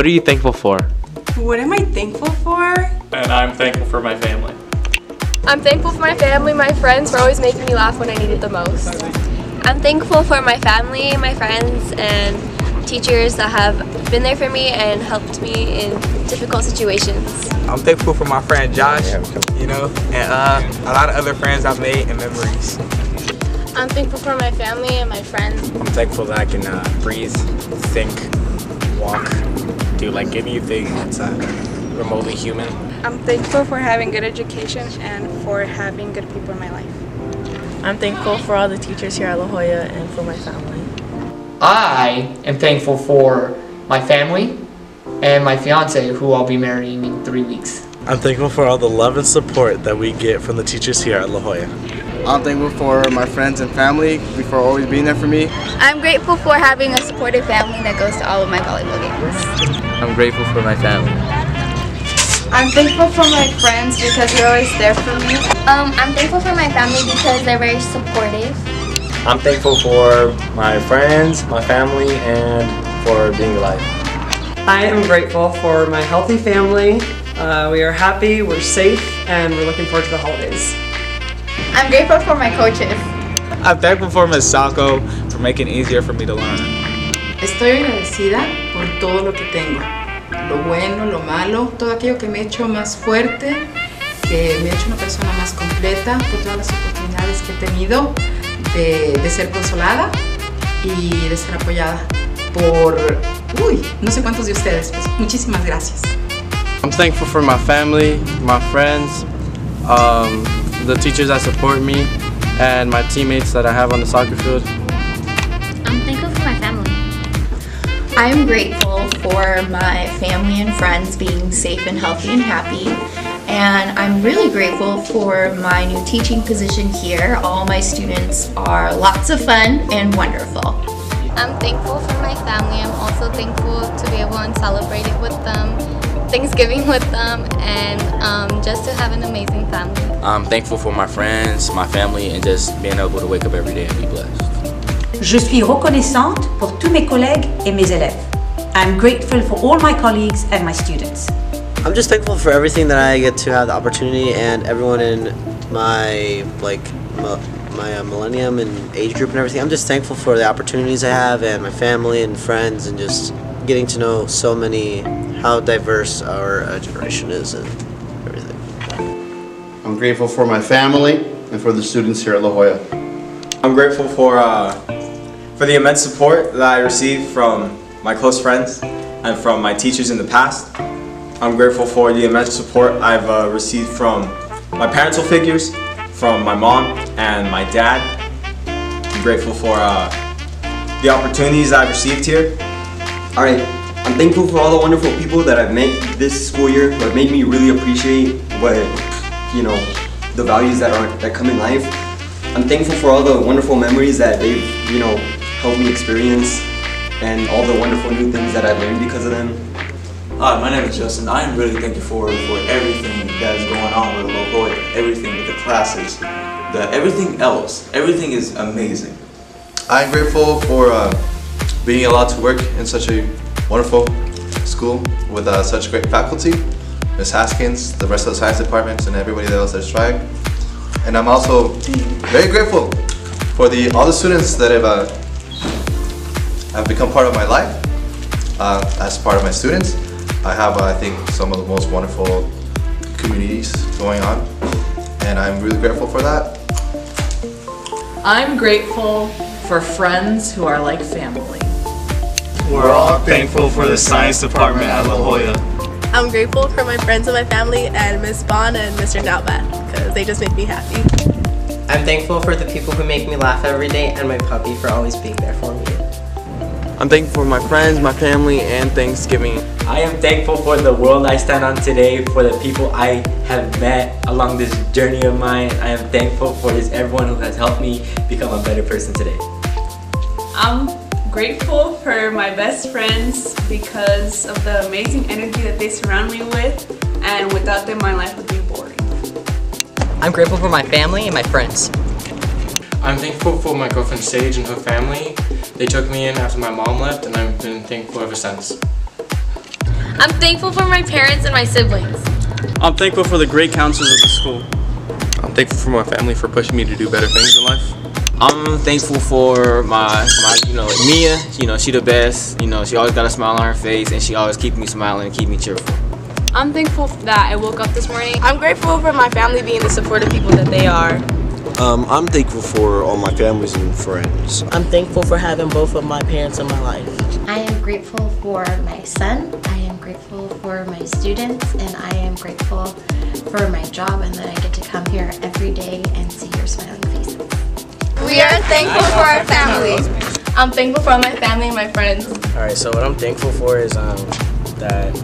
What are you thankful for? What am I thankful for? And I'm thankful for my family. I'm thankful for my family, my friends for always making me laugh when I need it the most. I'm thankful for my family, my friends, and teachers that have been there for me and helped me in difficult situations. I'm thankful for my friend Josh, you know, and uh, a lot of other friends I've made and memories. I'm thankful for my family and my friends. I'm thankful that I can uh, breathe, think, walk, do like anything that's uh, remotely human. I'm thankful for having good education and for having good people in my life. I'm thankful for all the teachers here at La Joya and for my family. I am thankful for my family and my fiance, who I'll be marrying in three weeks. I'm thankful for all the love and support that we get from the teachers here at La Joya. I'm thankful for my friends and family for always being there for me. I'm grateful for having a supportive family that goes to all of my volleyball games. I'm grateful for my family. I'm thankful for my friends because they're always there for me. Um, I'm thankful for my family because they're very supportive. I'm thankful for my friends, my family, and for being alive. I am grateful for my healthy family. Uh, we are happy, we're safe, and we're looking forward to the holidays. I'm grateful for my coaches. I'm thankful for Ms. Salco for making it easier for me to learn. Estoy agradecida por todo lo que tengo. Lo bueno, lo malo, todo aquello que me ha hecho más fuerte, que me ha hecho una persona más completa, por todas las oportunidades que he tenido de, de ser consolada y de ser apoyada por, uy, no sé cuántos de ustedes. Pues, muchísimas gracias. I'm thankful for my family, my friends, um, the teachers that support me, and my teammates that I have on the soccer field. I'm thankful for my family. I'm grateful for my family and friends being safe and healthy and happy. And I'm really grateful for my new teaching position here. All my students are lots of fun and wonderful. I'm thankful for my family. I'm also thankful to be able to celebrate it with them, Thanksgiving with them, and um, just to have an amazing family. I'm thankful for my friends, my family, and just being able to wake up every day and be blessed. Je suis reconnaissante pour tous mes collègues et mes élèves. I'm grateful for all my colleagues and my students. I'm just thankful for everything that I get to have the opportunity and everyone in my like my uh, millennium and age group and everything. I'm just thankful for the opportunities I have and my family and friends and just getting to know so many how diverse our uh, generation is and everything. I'm grateful for my family and for the students here at La Joya. I'm grateful for uh, for the immense support that I received from my close friends and from my teachers in the past. I'm grateful for the immense support I've uh, received from my parental figures, from my mom and my dad. I'm grateful for uh, the opportunities I've received here. Alright, I'm thankful for all the wonderful people that I've met this school year who have made me really appreciate what, you know, the values that are that come in life. I'm thankful for all the wonderful memories that they've, you know, helped me experience and all the wonderful new things that I've learned because of them. Hi, my name is Justin. I am really thankful for, for everything that is going on with La Joya, everything with the classes, the everything else. Everything is amazing. I'm grateful for uh, being allowed to work in such a wonderful school with uh, such great faculty, Ms. Haskins, the rest of the science departments, and everybody else that's trying. And I'm also very grateful for the all the students that have uh, have become part of my life uh, as part of my students. I have, uh, I think, some of the most wonderful communities going on, and I'm really grateful for that. I'm grateful for friends who are like family. We're all thankful for the science department at La Joya. I'm grateful for my friends and my family and Ms. Bond and Mr. Naubat because they just make me happy. I'm thankful for the people who make me laugh every day and my puppy for always being there for me. I'm thankful for my friends, my family, and Thanksgiving. I am thankful for the world I stand on today, for the people I have met along this journey of mine. I am thankful for this everyone who has helped me become a better person today. I'm grateful for my best friends because of the amazing energy that they surround me with and without them my life would be boring. I'm grateful for my family and my friends. I'm thankful for my girlfriend Sage and her family. They took me in after my mom left and I've been thankful ever since. I'm thankful for my parents and my siblings. I'm thankful for the great counselors of the school. I'm thankful for my family for pushing me to do better things in life. I'm thankful for my, my, you know, Mia. You know, she the best. You know, she always got a smile on her face, and she always keep me smiling and keep me cheerful. I'm thankful that I woke up this morning. I'm grateful for my family being the supportive people that they are. Um, I'm thankful for all my families and friends. I'm thankful for having both of my parents in my life. I am grateful for my son. I am grateful for my students, and I am grateful for my job and that I get to come here every day and see your smiling faces. We are thankful for our family. I'm thankful for my family and my friends. All right, so what I'm thankful for is um, that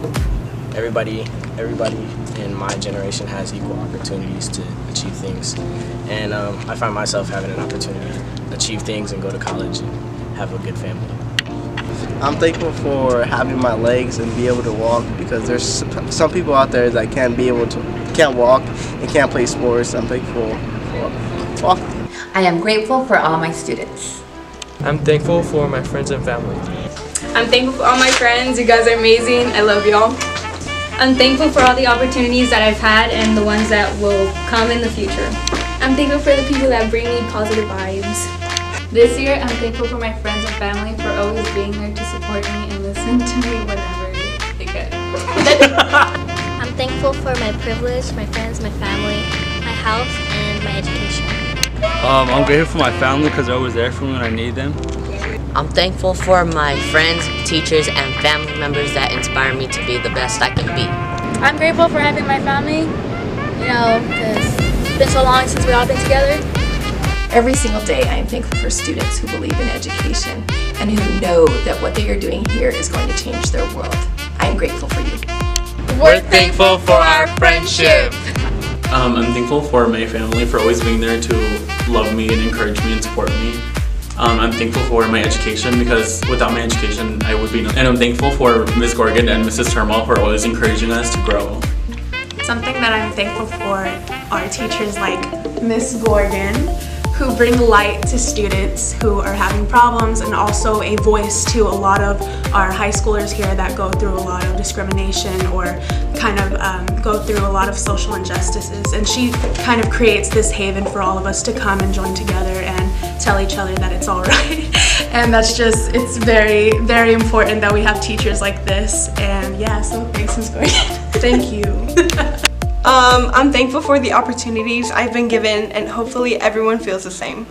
everybody, everybody in my generation has equal opportunities to achieve things, and um, I find myself having an opportunity to achieve things and go to college and have a good family. I'm thankful for having my legs and be able to walk because there's some- some people out there that can't be able to can't walk and can't play sports. I'm thankful for walking. I am grateful for all my students. I'm thankful for my friends and family. I'm thankful for all my friends. You guys are amazing. I love y'all. I'm thankful for all the opportunities that I've had and the ones that will come in the future. I'm thankful for the people that bring me positive vibes. This year, I'm thankful for my friends and family for always being there to support me and listen to me whenever they can. I'm thankful for my privilege, my friends, my family, my health, and my education. Um, I'm grateful for my family because they're always there for me when I need them. I'm thankful for my friends, teachers, and family members that inspire me to be the best I can be. I'm grateful for having my family, you know, because it's been so long since we've all been together. Every single day, I am thankful for students who believe in education and who know that what they are doing here is going to change their world. I am grateful for you. We're thankful for our friendship. Um, I'm thankful for my family for always being there to love me and encourage me and support me. Um, I'm thankful for my education because without my education, I would be no. And I'm thankful for Ms. Gorgon and Mrs. Turmel for always encouraging us to grow. Something that I'm thankful for are teachers like Ms. Gorgon, who bring light to students who are having problems and also a voice to a lot of our high schoolers here that go through a lot of discrimination or kind of um, go through a lot of social injustices. And she kind of creates this haven for all of us to come and join together and tell each other that it's all right. and that's just, it's very, very important that we have teachers like this. And yeah, so thanks Ms. Gorgon. Thank you. Um, I'm thankful for the opportunities I've been given and hopefully everyone feels the same.